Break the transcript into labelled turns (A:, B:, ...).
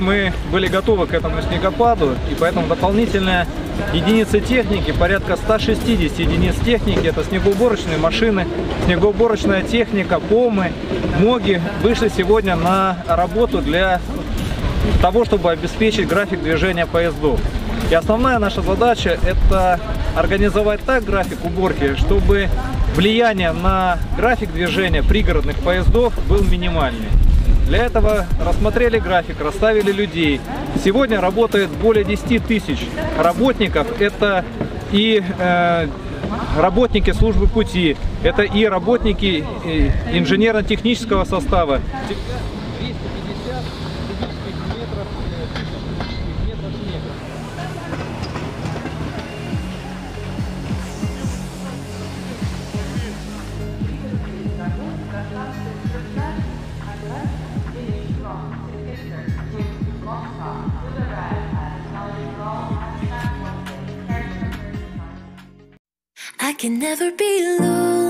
A: Мы были готовы к этому снегопаду, и поэтому дополнительная единицы техники, порядка 160 единиц техники, это снегоуборочные машины, снегоуборочная техника, помы, моги, вышли сегодня на работу для того, чтобы обеспечить график движения поездов. И основная наша задача это организовать так график уборки, чтобы влияние на график движения пригородных поездов был минимальный. Для этого рассмотрели график, расставили людей. Сегодня работает более 10 тысяч работников. Это и э, работники службы пути, это и работники э, инженерно-технического состава.
B: I can never be alone.